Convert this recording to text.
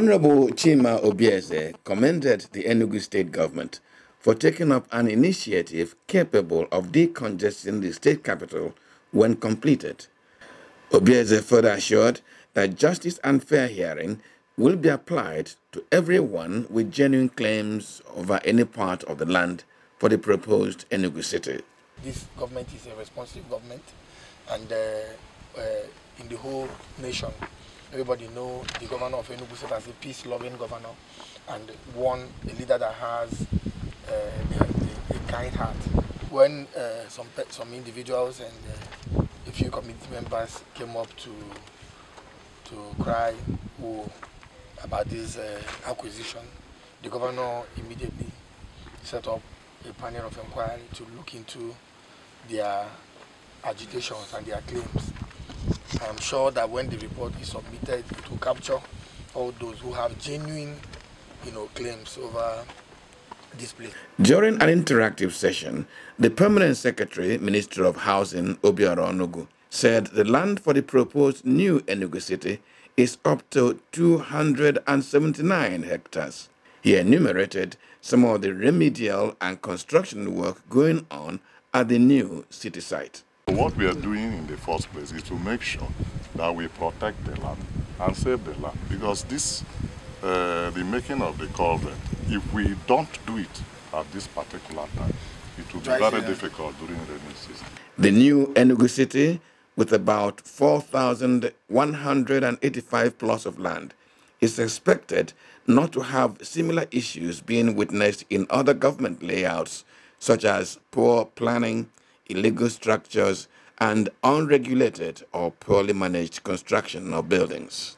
Honorable Chima Obieze commended the Enugu state government for taking up an initiative capable of decongesting the state capital when completed. Obieze further assured that justice and fair hearing will be applied to everyone with genuine claims over any part of the land for the proposed Enugu city. This government is a responsive government and uh, uh, in the whole nation, everybody know the governor of Enugu State as a peace-loving governor and one, a leader that has uh, a, a, kind heart. When uh, some, some individuals and uh, a few committee members came up to, to cry about this uh, acquisition, the governor immediately set up a panel of inquiry to look into their agitations and their claims. I'm sure that when the report is submitted, it will capture all those who have genuine, you know, claims over this place. During an interactive session, the Permanent Secretary, Minister of Housing, Obiora Onugu, said the land for the proposed new Enugu City is up to 279 hectares. He enumerated some of the remedial and construction work going on at the new city site. What we are doing in the first place is to make sure that we protect the land and save the land because this, uh, the making of the culvert, if we don't do it at this particular time, it will be very difficult during the rainy season. The new Enugu city, with about 4,185 plots of land, is expected not to have similar issues being witnessed in other government layouts, such as poor planning, illegal structures, and unregulated or poorly managed construction of buildings.